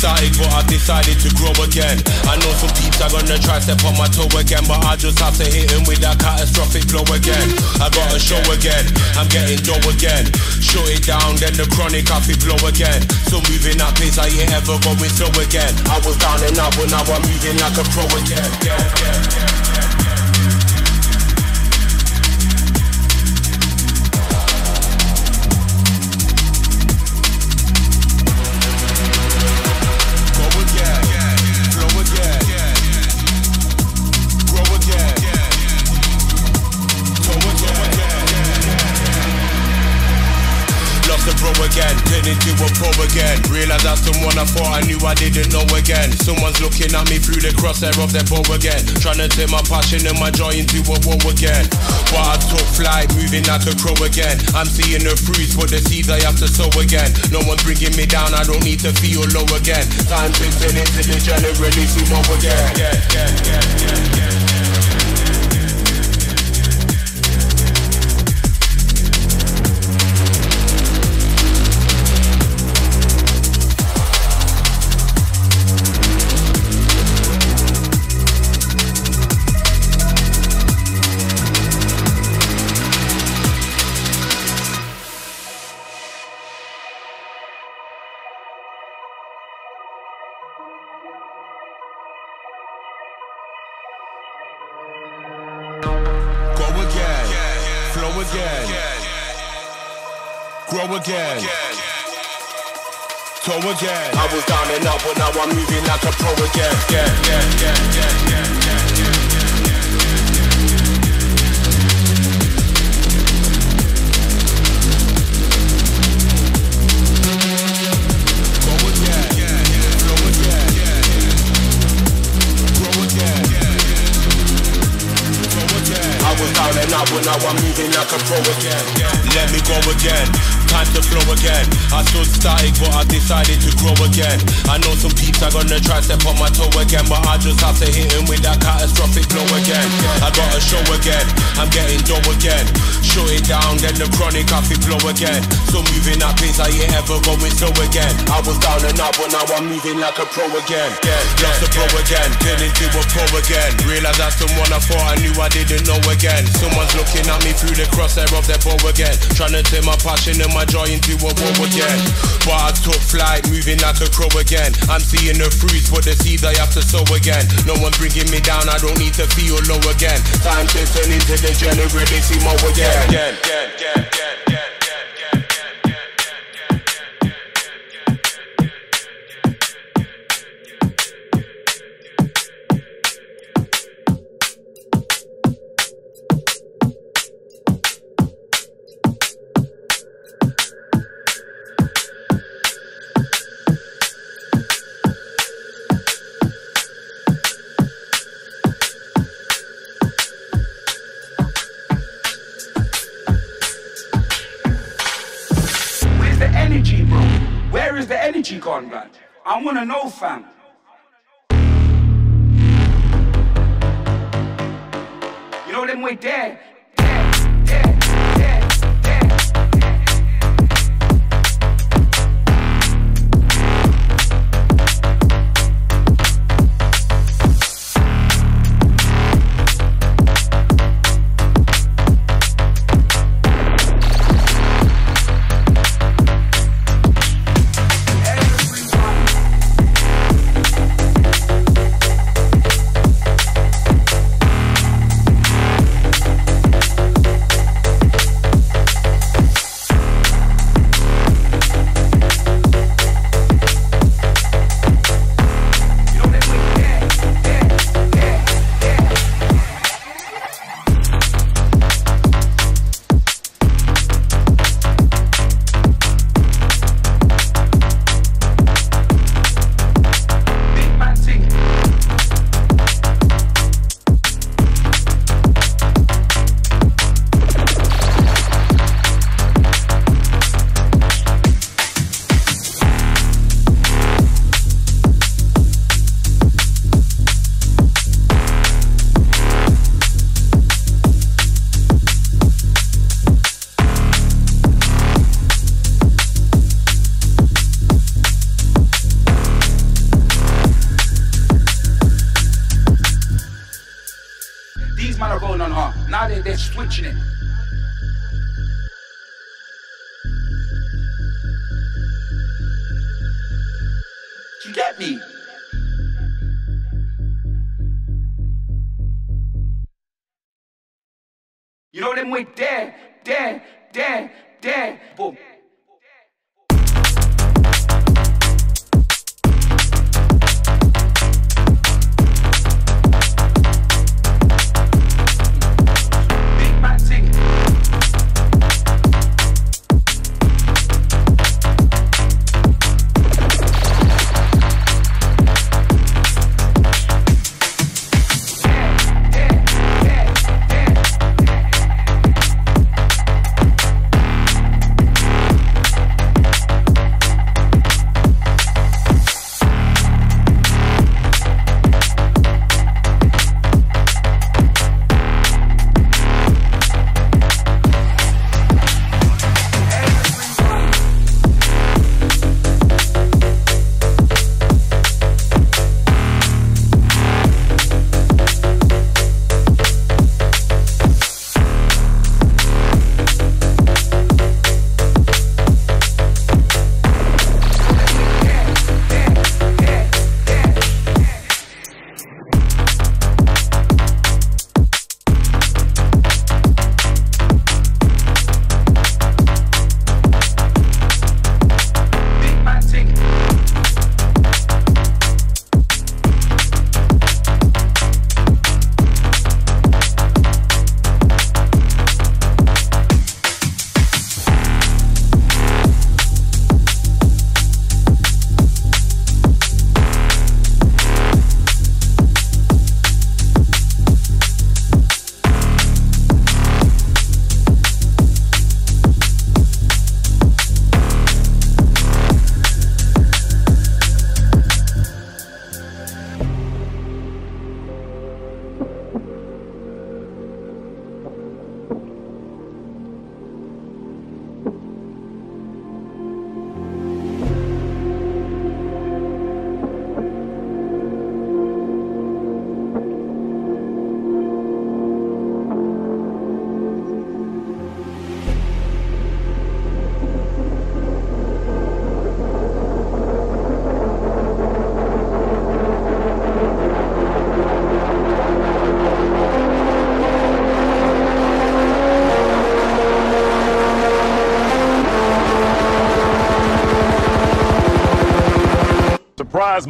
started, but I decided to grow again. I know some peeps are gonna try step on my toe again, but I just have to hit him with that catastrophic blow again. I got a show again, I'm getting dough again. Shut it down, then the chronic I feel blow again. So moving at pace, I ain't ever going slow again. I was down and out, but now I'm moving like a pro again. Yeah, yeah, yeah, before again. Realize that someone I thought I knew I didn't know again. Someone's looking at me through the crosshair of their bow again. Trying to turn my passion and my joy into a war again. But I took flight, moving like a crow again. I'm seeing the fruits, but the seeds I have to sow again. No one's bringing me down, I don't need to feel low again. Time to turn into the generally who know again. Yeah, yeah, yeah, yeah, yeah. again. I was down and out, but now I'm moving like a pro again. Yeah, yeah, yeah, yeah, yeah. I will, now I'm moving like a pro again. Let me go again, time to flow again. I stood static, but I decided to grow again. I know some peeps are gonna try step on my toe again, but I just have to hit him with that catastrophic blow again. I got a show again, I'm getting dough again. Shut it down, then the chronic I feel flow again. So moving that pace, I ain't ever going slow again. I was down and up but now I'm moving like a pro again. Lost a pro again, turning to a pro again. Realize I'm someone I thought I knew I didn't know again. Someone Looking at me through the crosshair of their bow again. Trying to turn my passion and my joy into a war again. But I took flight, moving like a crow again. I'm seeing the fruits, but the seeds I have to sow again. No one bringing me down, I don't need to feel low again. Time to turn into the general, they see my again. again, again, again, again, again. know, fam. You know them way dead.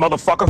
Motherfucker.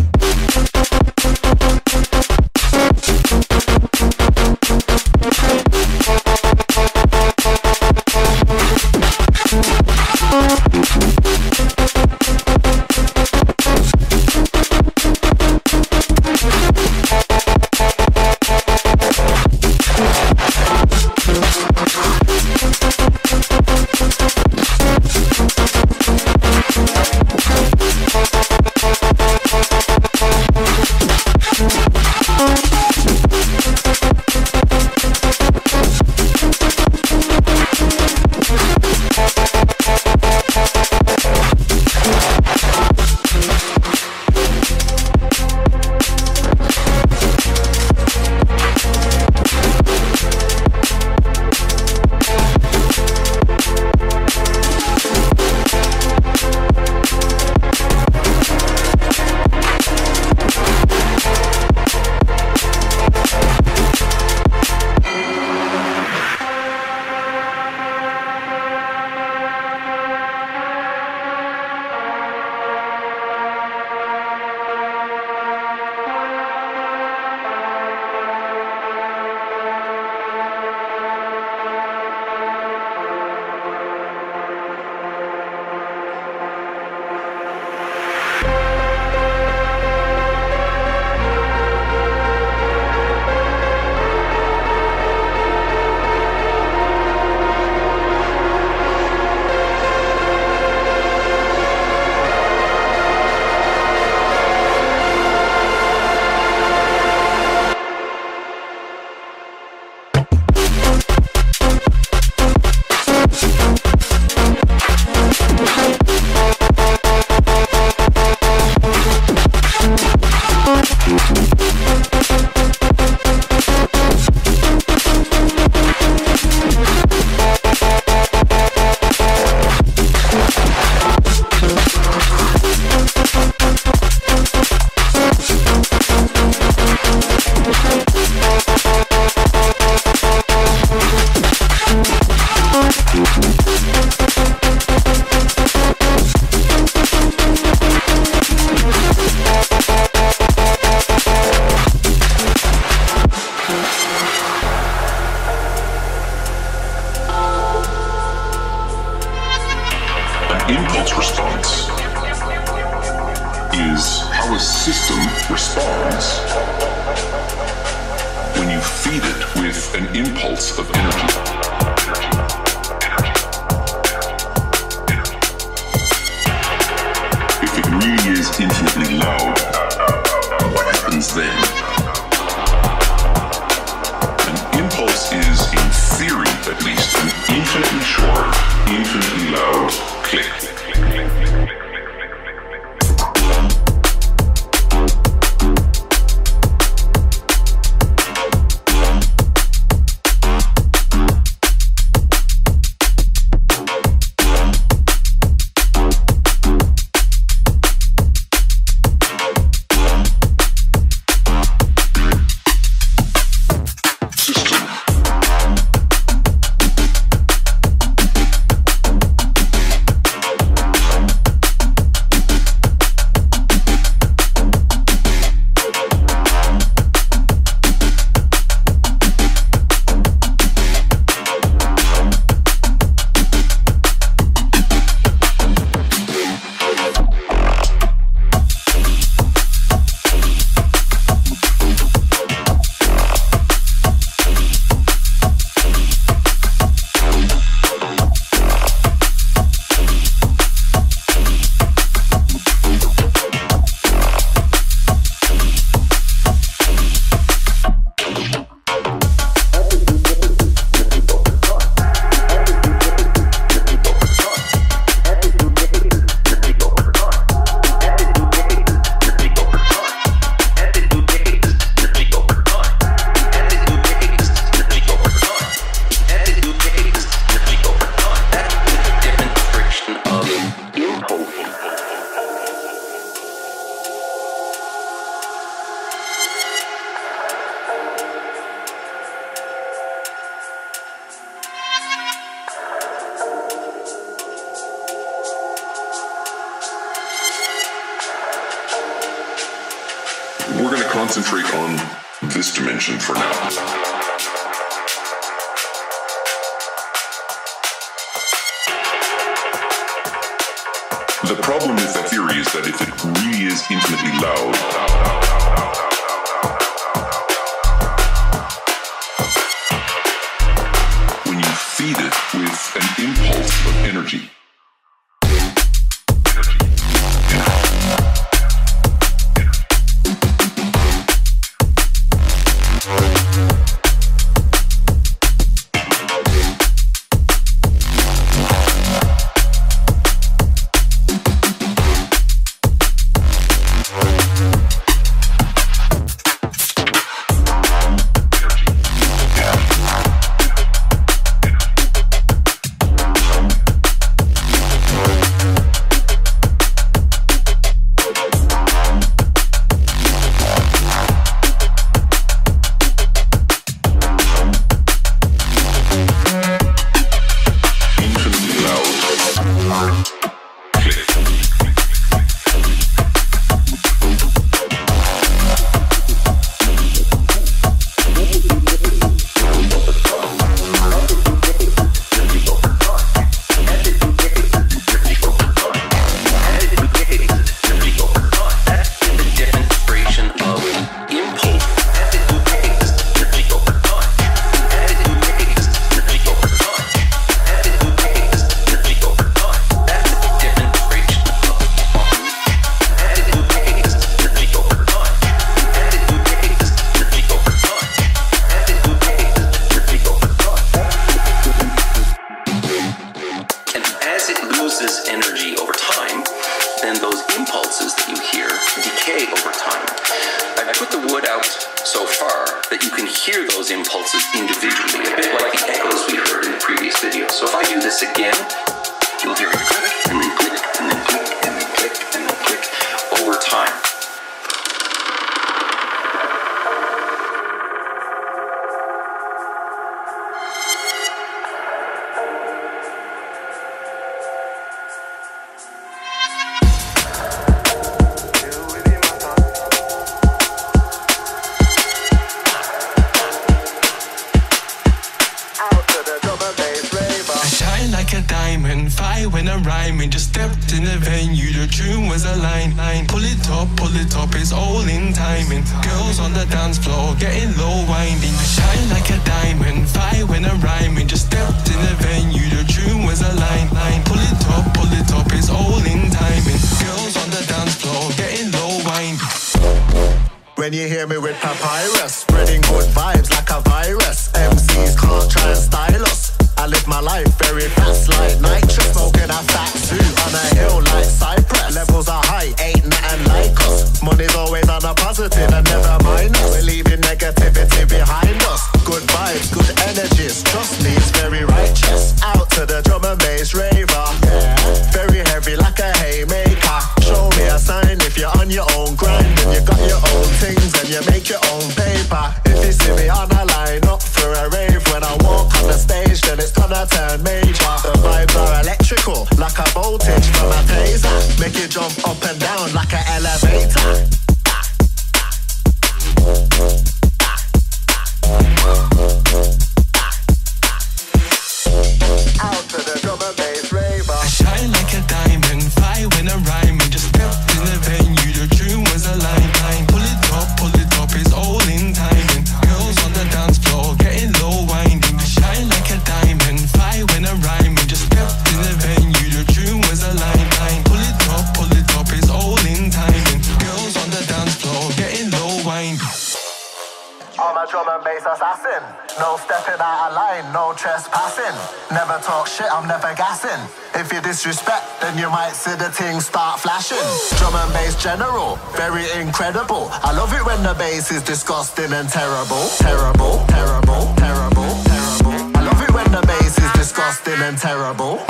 I'm terrible.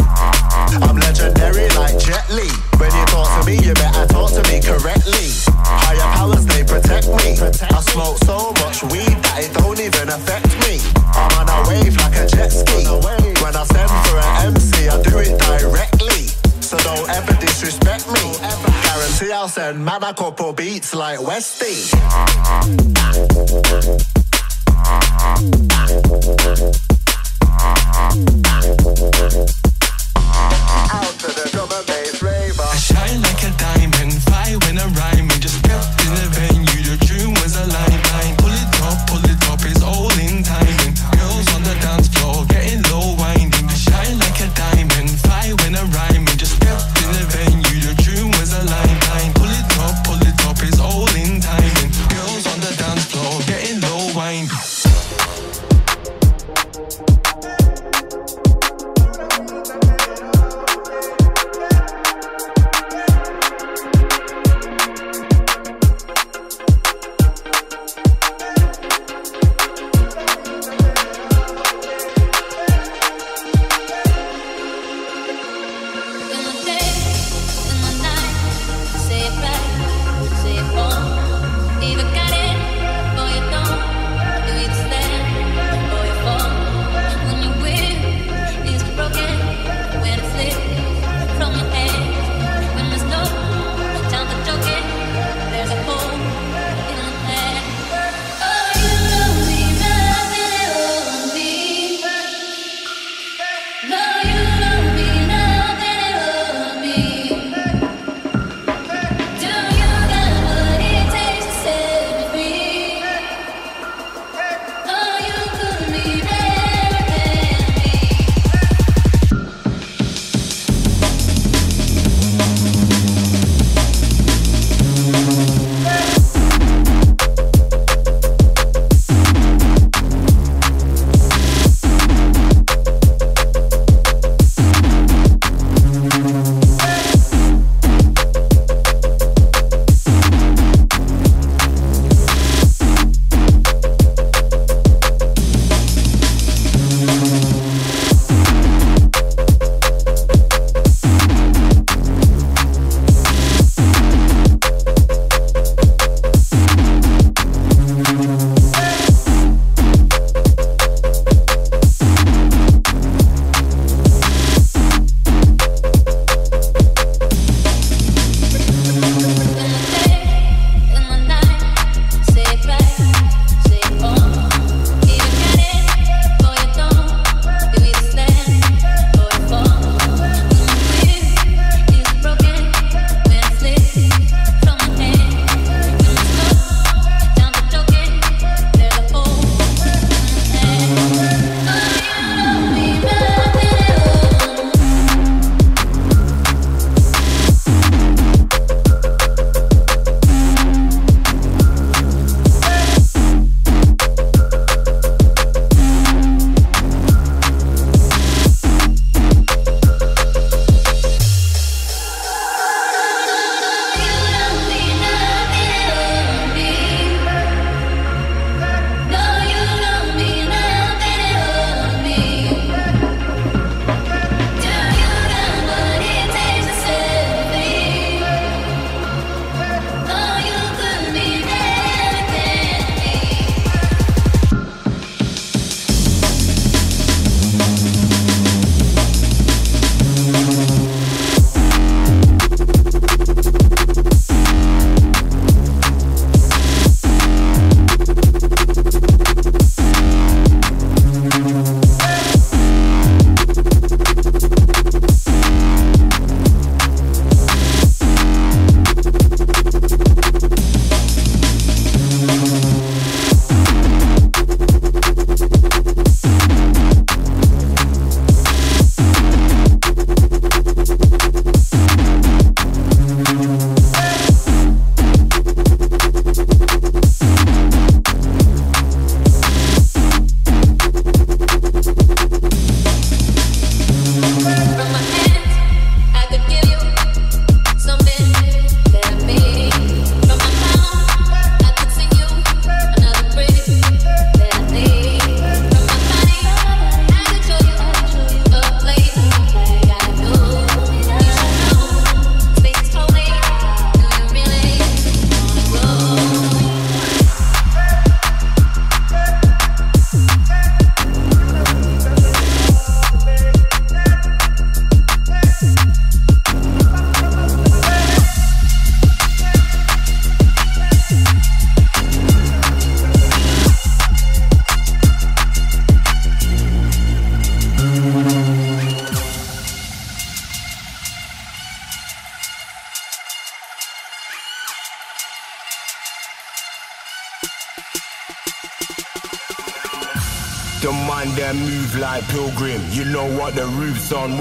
I'm legendary like Jet Li. When you talk to me, you better talk to me correctly. Higher powers, they protect me. I smoke so much weed that it don't even affect me. I'm on a wave like a jet ski. When I send for an MC, I do it directly. So don't ever disrespect me. Guarantee I'll send man a couple beats like Westy. Shine like a diamond, fire when I rhyme, and just built in the vein.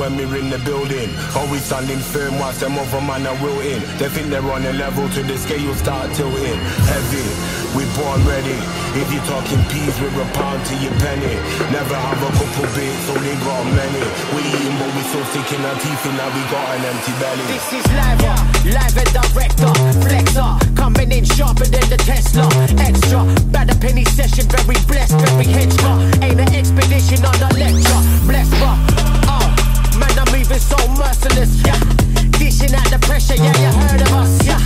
When we're in the building. Always standing firm whilst them other man are wilting. They think they're on a level to the scale start tilting. Heavy, we born ready. If you're talking peas, we're a pound to your penny. Never have a couple bits, only got many. We eating but we still sticking our teeth in now we got an empty belly. This is live, uh, live and director, uh, flexer, uh, coming in sharper than the Tesla. Extra, bad a penny session, very blessed, very hedged. Uh, ain't an expedition on a lecture. Blessed, but moving so merciless. Yeah, dishing out the pressure. Yeah, you heard of us. Yeah,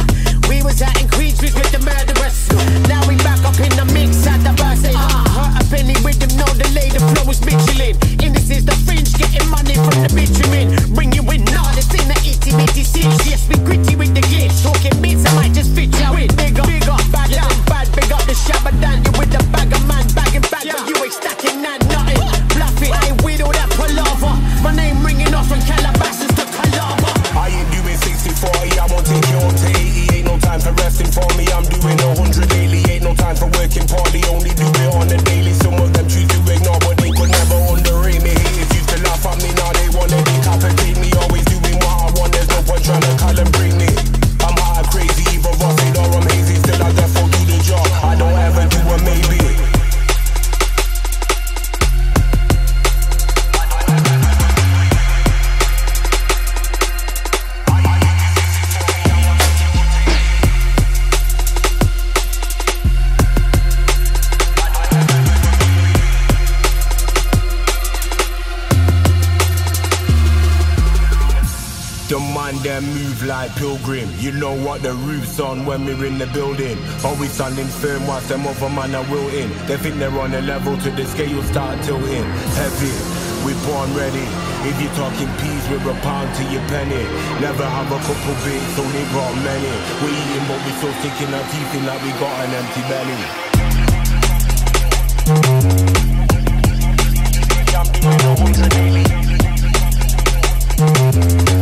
we was out in Queensbridge with the murderers. Now we back up in the mix at the verse. Ah, hurt a penny with them, no delay. The flow is Michelin. And this is the fringe, getting money from the bitumen. Bring you in, nah, this ain't the itty bitty six. Yes, we gritty with the glitch. Talking bits, I might just fit you in. Bigger, bigger, bad, yeah. bad. Big up the shabba dan, you with the bag of man, bagging back, but you ain't stacking that nothing. Bluff it, I ain't My name ringing off from Calabasas to Calabar. I ain't doing 60 40, I won't take you on to 80. Ain't no time for resting for me, I'm doing a 100 daily. Ain't no time for working partly, only do it on the daily. What the roof's on when we're in the building. Always standing firm whilst them other man are wilting. They think they're on a level to the scale start tilting. Heavy, we're born ready. If you're talking peas, we're a pound to your penny. Never have a couple bits, only got many. We're eating but we still sticking our teeth in like we got an empty belly. Daily.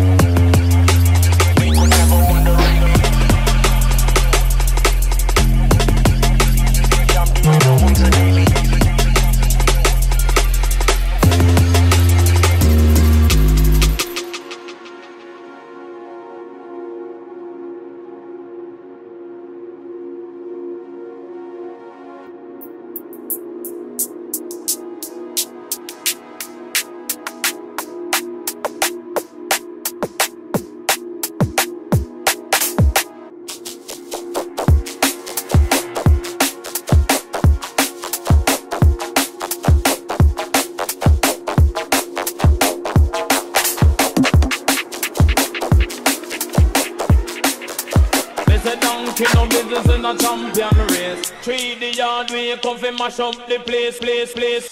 Mash up the place, place, place.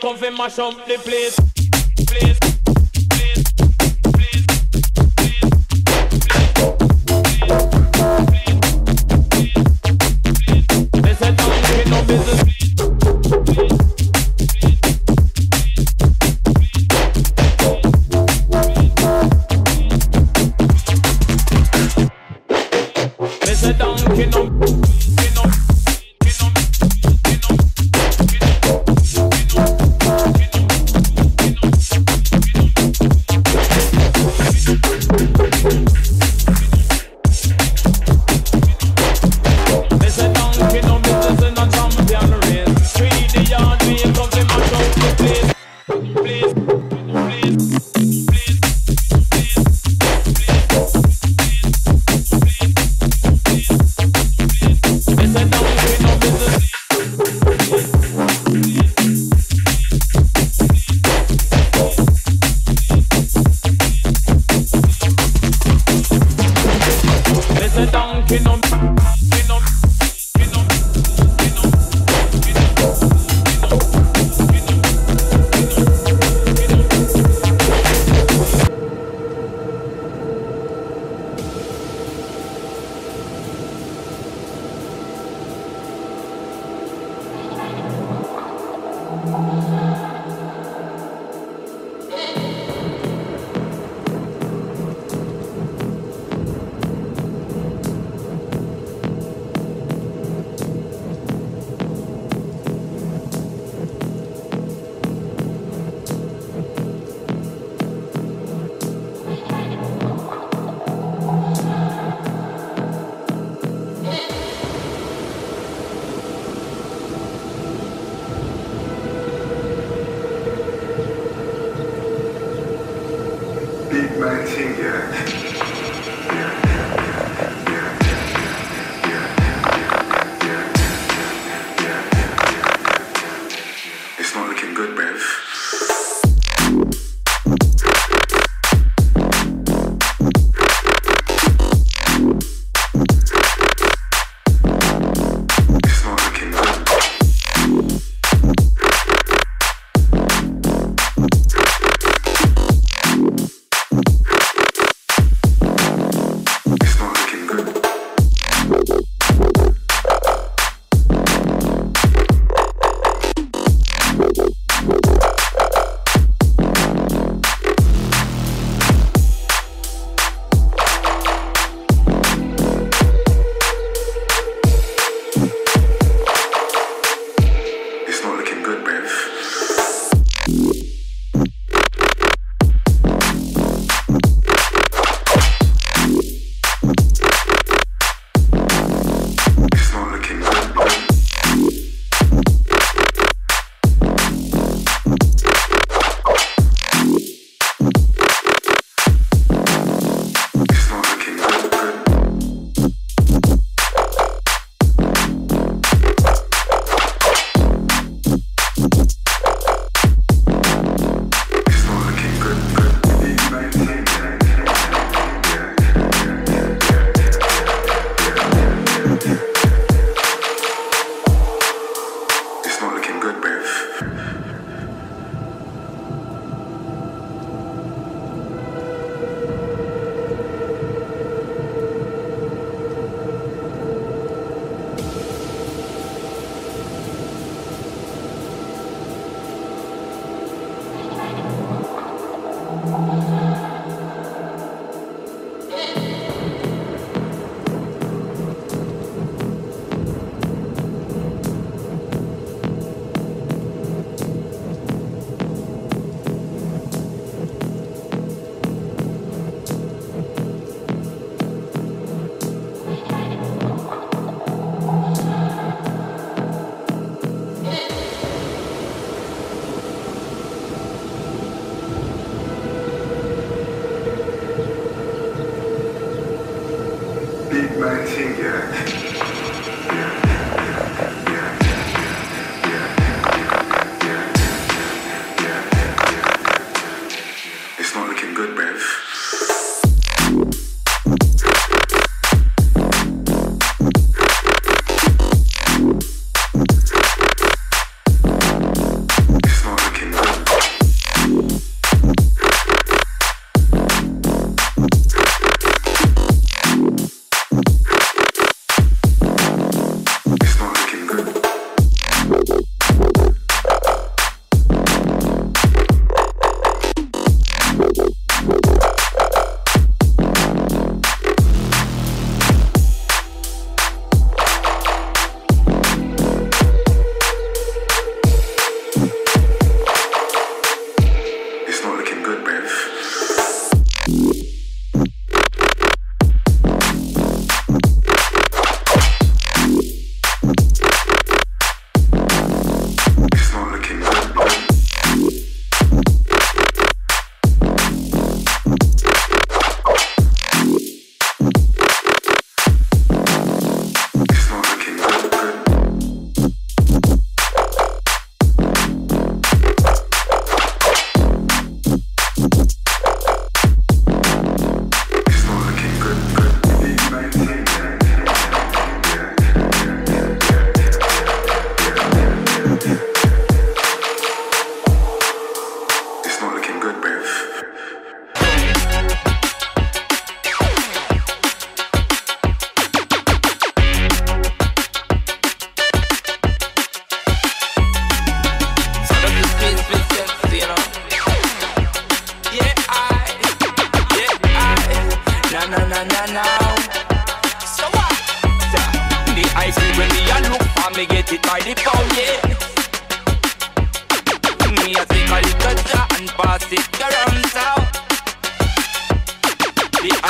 Come fi mash up the place.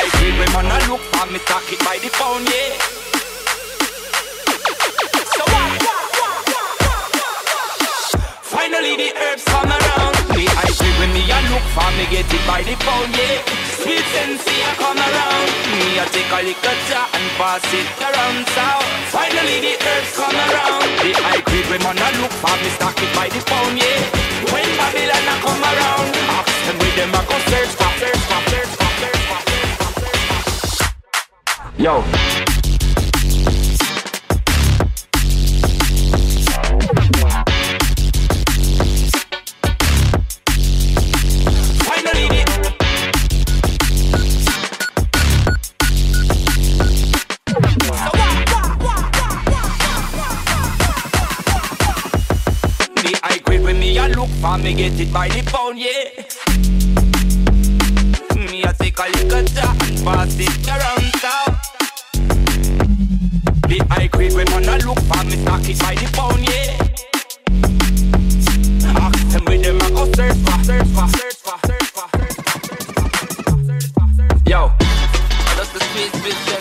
High grade when man a look for me stock it by the pound, yeah. So what? Finally the herbs come around. The high grade when me a look for me get it by the pound, yeah. Sweet sensei a come around. Me a take a little jar and pass it around town. Finally the herbs come around. The high grade when man a look for me stock it by the pound, yeah. When Babylon a come around, ask them with them a go search for, search search Yo. me get it by the pound, yeah. Me a take a little time, pass it around grade when man a look for me stock it by the pound, yeah. Ask them with them go search for, search for, search for, search for, search for, search for, search for, search for.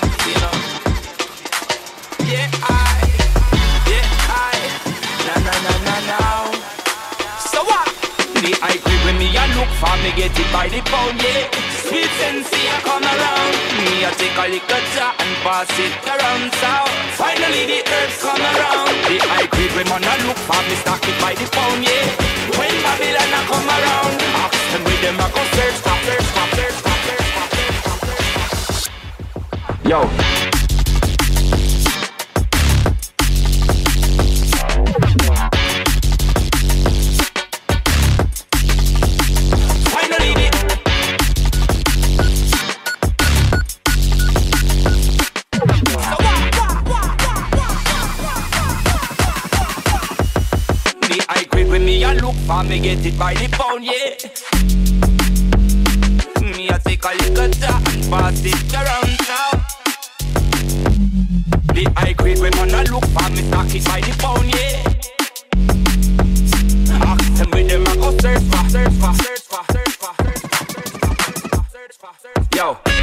For me get it by the pound, yeah. Sweet sensei a come around. Me a take a little jar and pass it around town. Finally the herbs come around. The high grade when man a look for me stock it by the pound, yeah. When Babylon a come around, ask them with them a go search for, search for, search for, search for, search for, search for. Yo. Mommy get it by the pound, yeah. Me, I take a little time, pass it around town. The high grade when man a look for me, stock is by the pound, yeah. Ask them with them, I go search for, search for, search for, search for, search for, search for, search for, search for. Yo.